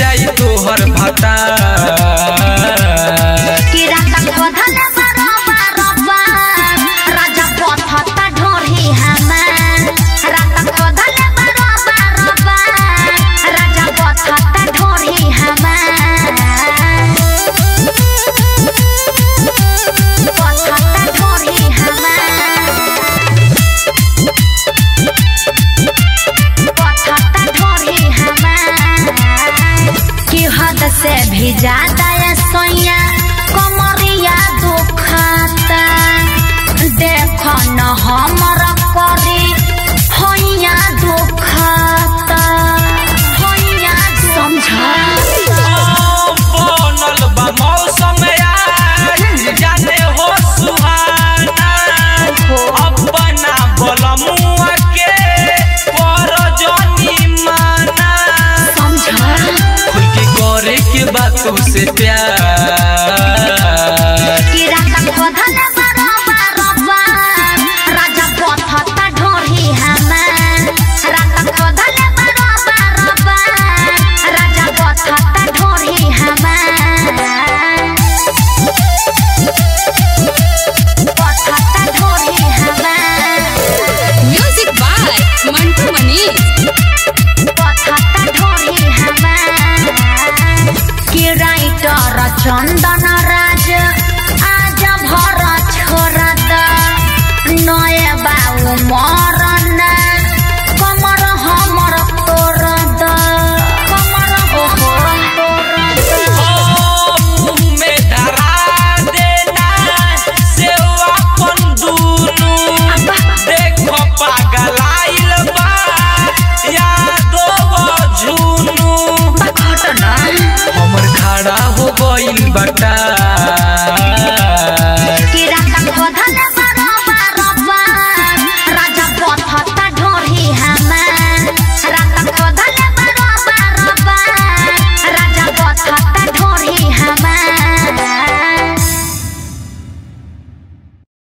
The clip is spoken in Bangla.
जाई तोहर भाता से भी ज़्यादा सोया só você. চন্দন রাজ আজ ভর ছোরাত নয় বাউ